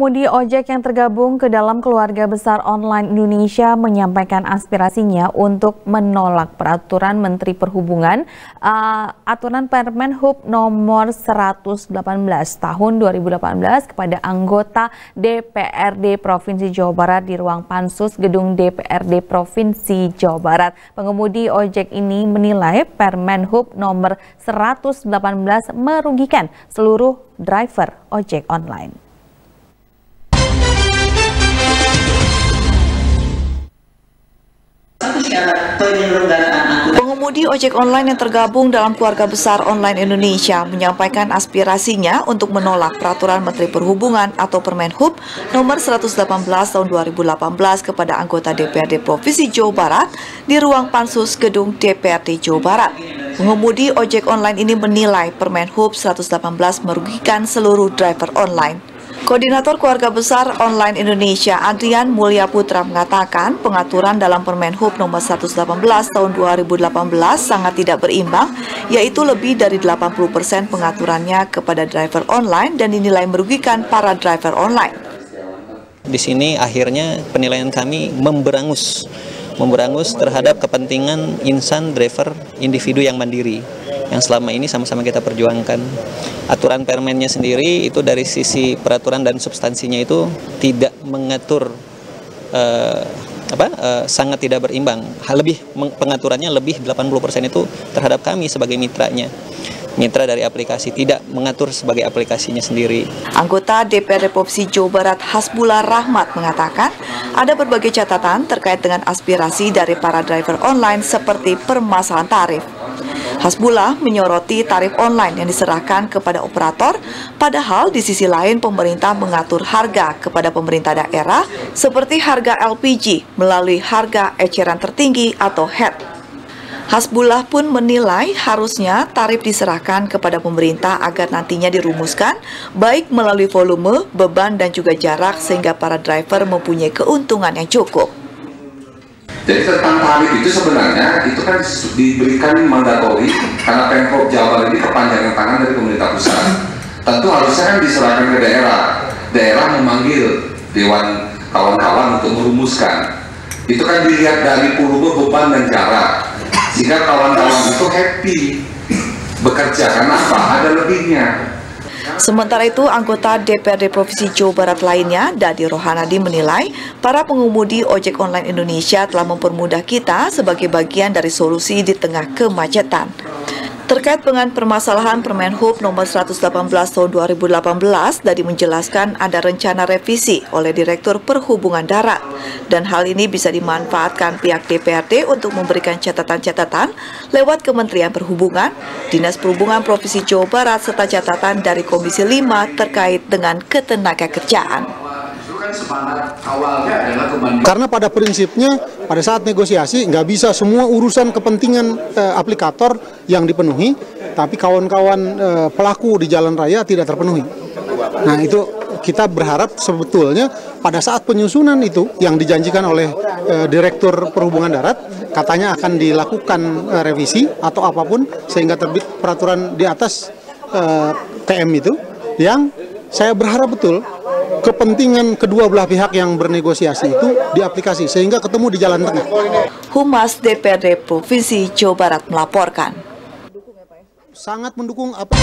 Pengemudi ojek yang tergabung ke dalam keluarga besar online Indonesia menyampaikan aspirasinya untuk menolak peraturan Menteri Perhubungan uh, aturan Permen Hub nomor 118 tahun 2018 kepada anggota DPRD Provinsi Jawa Barat di ruang pansus gedung DPRD Provinsi Jawa Barat. Pengemudi ojek ini menilai Permen Hub nomor 118 merugikan seluruh driver ojek online. Pengemudi ojek online yang tergabung dalam keluarga besar online Indonesia menyampaikan aspirasinya untuk menolak peraturan Menteri Perhubungan atau Permenhub nomor 118 tahun 2018 kepada anggota DPRD Provinsi Jawa Barat di ruang pansus gedung DPRD Jawa Barat. Pengemudi ojek online ini menilai Permenhub 118 merugikan seluruh driver online. Koordinator Keluarga Besar Online Indonesia Adrian Mulya Putra mengatakan pengaturan dalam Permen Hub nomor 118 tahun 2018 sangat tidak berimbang, yaitu lebih dari 80 persen pengaturannya kepada driver online dan dinilai merugikan para driver online. Di sini akhirnya penilaian kami memberangus memberangus terhadap kepentingan insan driver individu yang mandiri yang selama ini sama-sama kita perjuangkan. Aturan permennya sendiri itu dari sisi peraturan dan substansinya itu tidak mengatur uh, apa uh, sangat tidak berimbang. Hal lebih pengaturannya lebih 80% itu terhadap kami sebagai mitranya mitra dari aplikasi tidak mengatur sebagai aplikasinya sendiri. Anggota DPRD Provinsi Jawa Barat Hasbullah Rahmat mengatakan ada berbagai catatan terkait dengan aspirasi dari para driver online seperti permasalahan tarif. Hasbullah menyoroti tarif online yang diserahkan kepada operator, padahal di sisi lain pemerintah mengatur harga kepada pemerintah daerah seperti harga LPG melalui harga eceran tertinggi atau HET. Hasbullah pun menilai harusnya tarif diserahkan kepada pemerintah agar nantinya dirumuskan baik melalui volume, beban, dan juga jarak sehingga para driver mempunyai keuntungan yang cukup. Jadi tentang tarif itu sebenarnya itu kan diberikan mandatori karena Pemprov Jawa ini kepanjangan tangan dari pemerintah pusat. Tentu harusnya kan diserahkan ke daerah. Daerah memanggil dewan kawan-kawan untuk merumuskan. Itu kan dilihat dari volume beban dan jarak. Sehingga kawan-kawan itu happy bekerja karena apa? Ada lebihnya. Sementara itu, anggota DPRD Provinsi Jawa Barat lainnya, Dadi Rohanadi menilai para pengemudi ojek online Indonesia telah mempermudah kita sebagai bagian dari solusi di tengah kemacetan. Terkait dengan permasalahan Permen Hub nomor 118 tahun 2018, Dadi menjelaskan ada rencana revisi oleh Direktur Perhubungan Darat. Dan hal ini bisa dimanfaatkan pihak DPRD untuk memberikan catatan-catatan lewat Kementerian Perhubungan, Dinas Perhubungan Provinsi Jawa Barat serta catatan dari Komisi 5 terkait dengan ketenaga kerjaan karena pada prinsipnya pada saat negosiasi nggak bisa semua urusan kepentingan eh, aplikator yang dipenuhi, tapi kawan-kawan eh, pelaku di jalan raya tidak terpenuhi. Nah itu kita berharap sebetulnya pada saat penyusunan itu yang dijanjikan oleh eh, Direktur Perhubungan Darat katanya akan dilakukan eh, revisi atau apa pun sehingga terbit peraturan di atas eh, TM itu yang saya berharap betul kepentingan kedua belah pihak yang bernegosiasi itu diaplikasi sehingga ketemu di jalan tengah. Humas DPRD Provinsi Jawa Barat melaporkan. Sangat mendukung apa